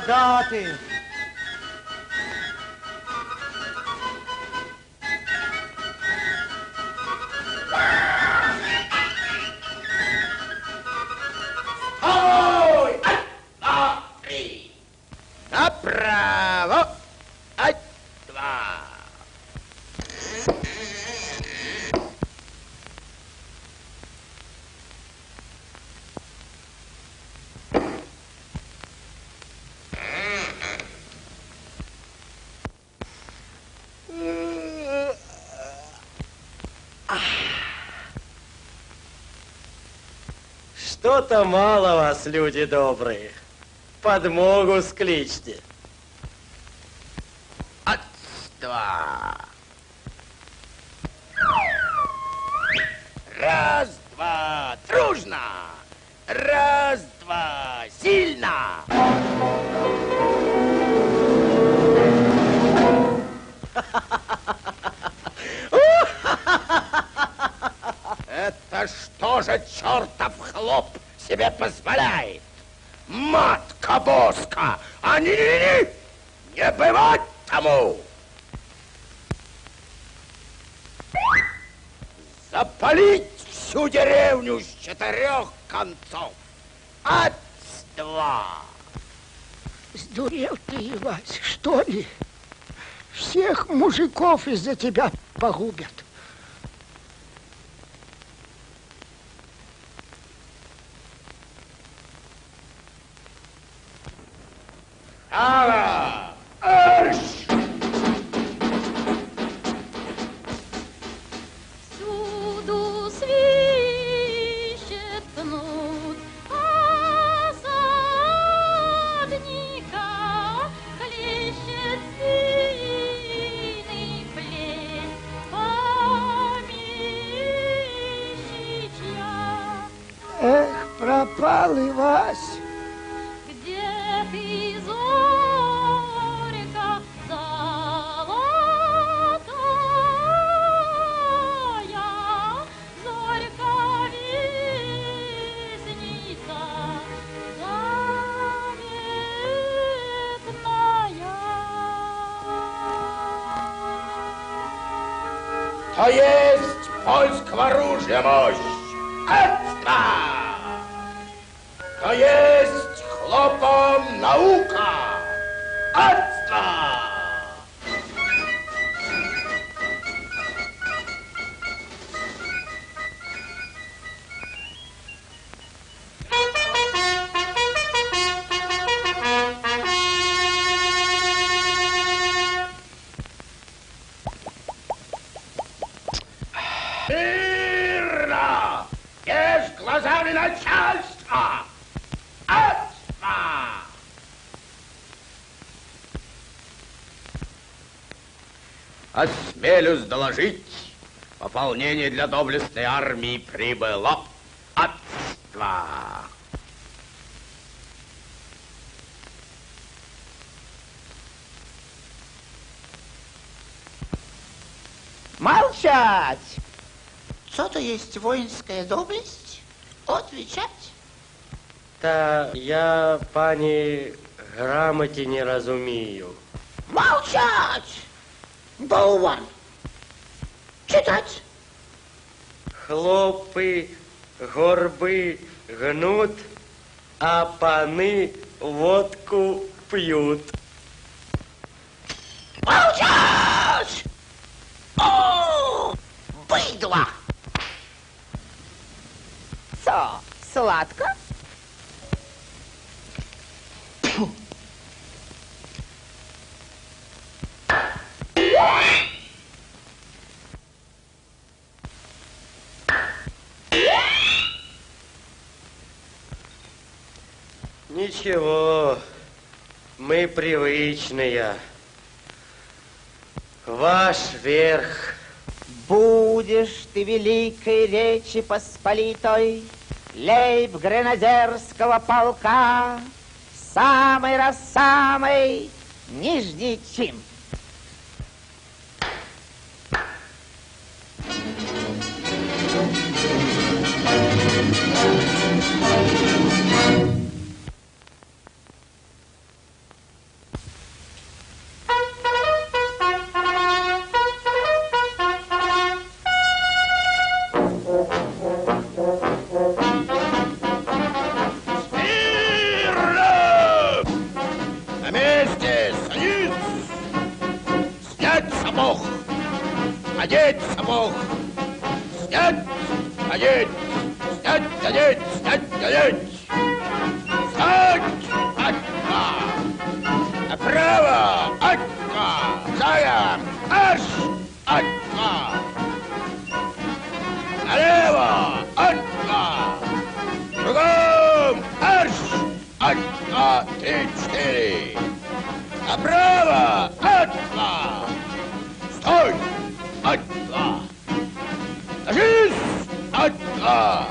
saudade. Bravo! Что-то мало вас, люди добрые. Подмогу скличьте. От два. Раз, два, дружно. Раз, два, сильно. Это что же чертов хлоп себе позволяет? Матка боска! А не, не, не, не бывать тому! Запалить всю деревню с четырех концов. От два. Сдурел ты, Ивась, что ли? Всех мужиков из-за тебя погубят. Ага! Арш! Всюду свищет кнут, а садника хлещет сильный плеть помещичья. Эх, пропал Ивась. Где ты, зорька заветная? То есть польского оружия мощь. Отца! То есть хлопом доложить, пополнение для доблестной армии прибыло. Отца! Молчать! Что-то есть воинская доблесть? Отвечать? Та я, пані, грамоті не розумію. Молчать! Болван! Читать! Хлопи, горби гнут, а пани водку п'ють. Молчать! О, быдло! Со, сладко? Ничего, мы привычные. Ваш верх. Будешь ты великой речи посполитой, Лейб гренадерского полка, Самый раз самый нижний чин. もやっやっやっやっやっ atwa,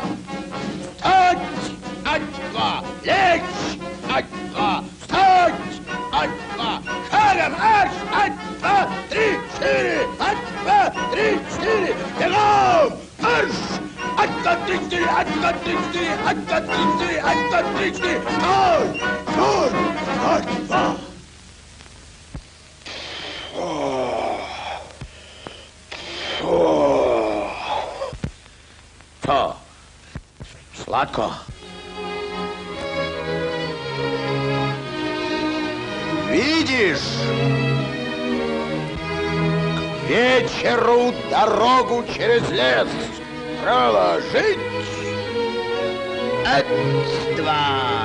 touch atwa, lech atwa, touch atwa, kalem ash atwa, tri shiri atwa, tri shiri, delam ash atwa, tri shiri, atwa, tri shiri, atwa, tri shiri, atwa, tri shiri, touch, touch atwa. Sladko. Видишь? К вечеру дорогу через лес проложить. От-два.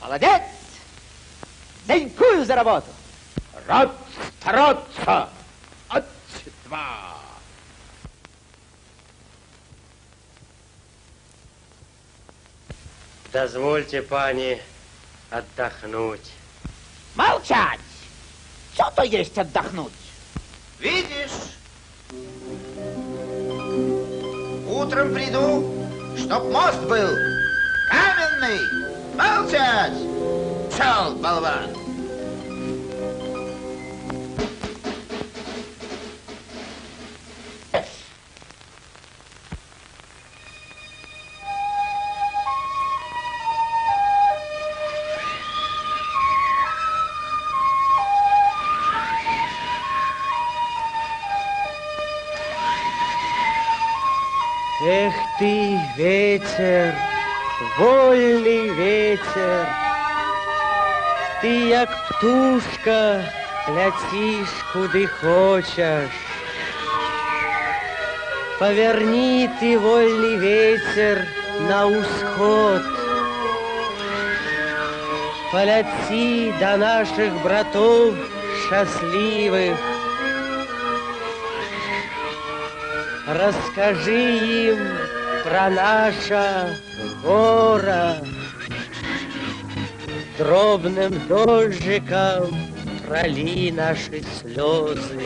Молодец! Денькую за работу! Рад стараться. От-два. Дозвольте, пани, отдохнуть. Молчать! Что то есть отдохнуть? Видишь? Утром приду, чтоб мост был каменный. Молчать! Пшел, болван! Эх ты, ветер, вольный ветер, Ты, як птушка, ляціш куди хочеш. Поверни ты, вольный ветер, на усход. Поляти до наших братов счастливых, Расскажи им про наше горе. Дробным дождиком проли наши слезы.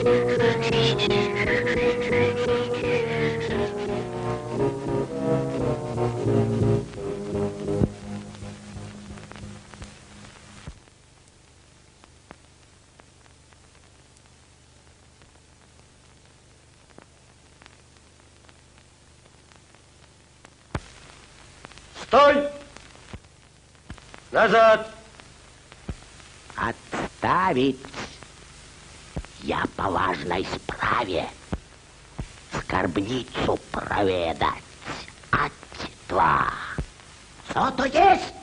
Стой! Назад! Отставить. Я по важной справе скарбницу проведать. Отства. Что то есть?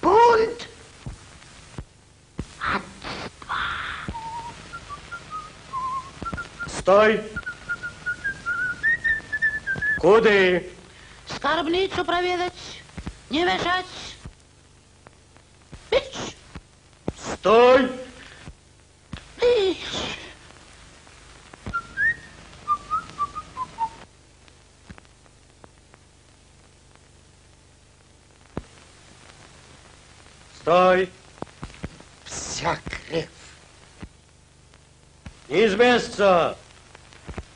Бунт. Отства. Стой! Куды? Скарбницу проведать, не мешать. Бич, Стой! бич. Стой! Вся крев. Не з места!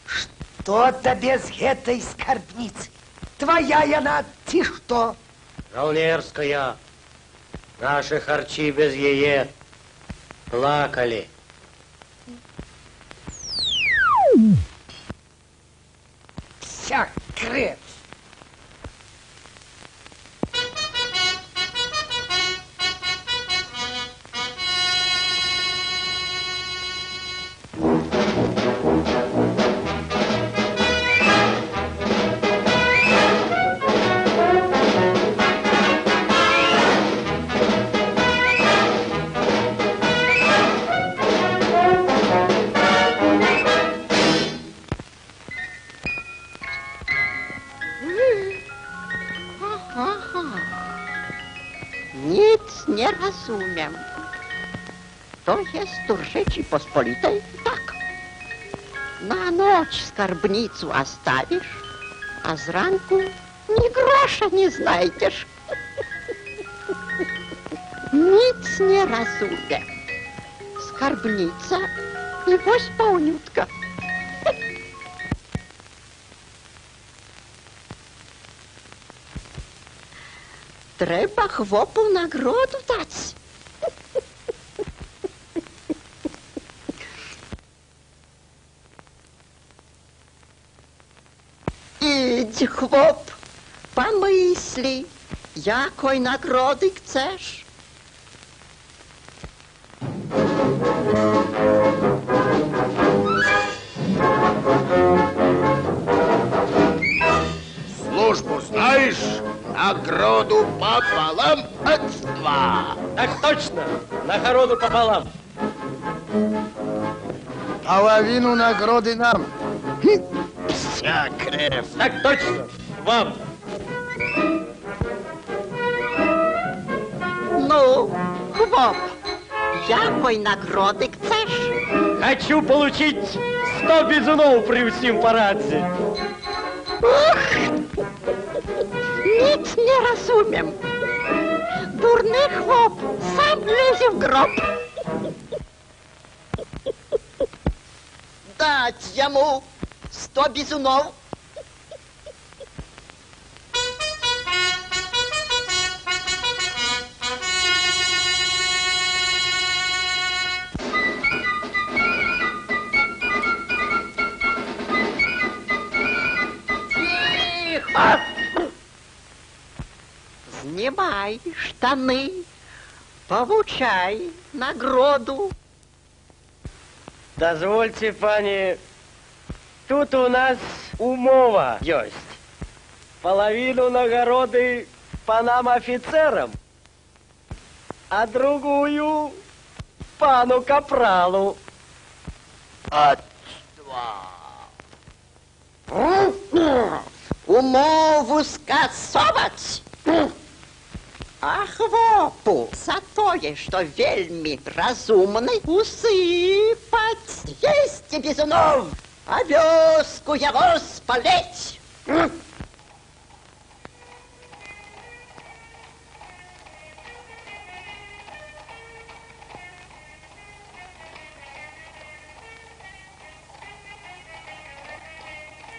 Что то без этой скарбницы? Твоя яна, ты что? Жаўнерская. Наши харчи без яе плакали. Tu Rzeczypospolitej? Tak. Na noc skarbnicu ostawisz, a z ranku ni grosza nie znajdziesz. Nic nie rozumiem. Skarbnica i woź pełniutka. Треба хлопу нагороду дать. Ідь, хлоп, помисли, якої нагороди chcesz. Службу знаешь? Награду пополам отства. Так точно! Нагороду пополам. Половину награды нам. Вся крев. Так точно! Вам! Ну, хлоп, якої нагороди chcesz? Хочу получить 100 бизунов при всем параде. Nic nie rozumiem. Durny chłop sam lezie w grob. Dać jemu sto bizunów. Знімай штани, получай нагороду. Дозвольте, пани, тут у нас умова есть. Половину нагороды панам офицерам, а другую пану капралу. Умову скасовать. А хлопу за тое, что вельми разумный, усыпать. Есть бізунов, а овеску его спалить.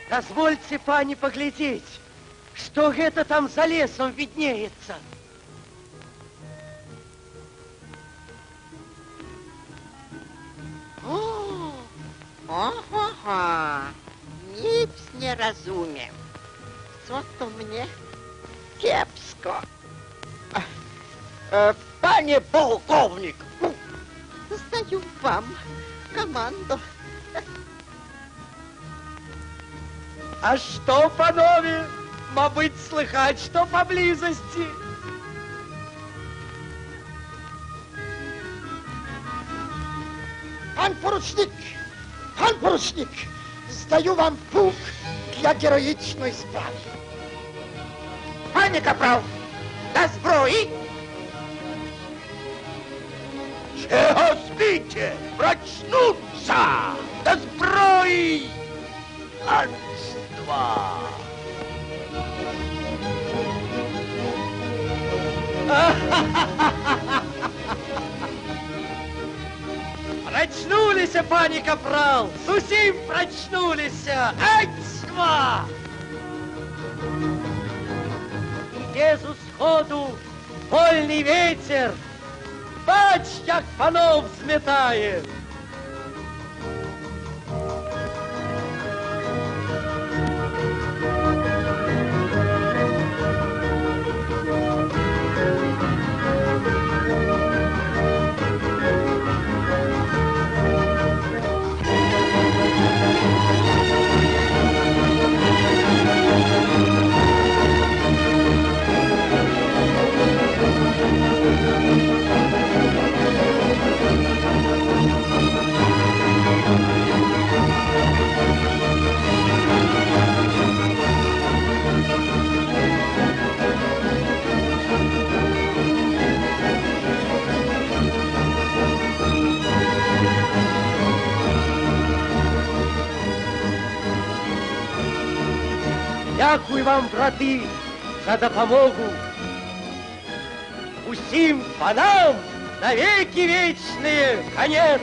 Дозвольте, пани, поглядеть, что это там за лесом виднеется. О, ага nic nie rozumiem. Co to mnie kiepsko. Э, Пане полковник! Zdаю wam команду. А что, панове, мабыть, слыхать, что поблизости? Пан поручник! Пан поручник! Здаю вам пук для героїчної справи. Пане капрал, до зброї! Чего спите? Прочнуться! До зброї! Панства! Прочнулись, пани капрал, сусим прочнулись. Ать-ма! Без усходу вольный ветер, бач, як панов взметает. Дякую вам, браты, за допомогу. Усім панам навеки вечные конец.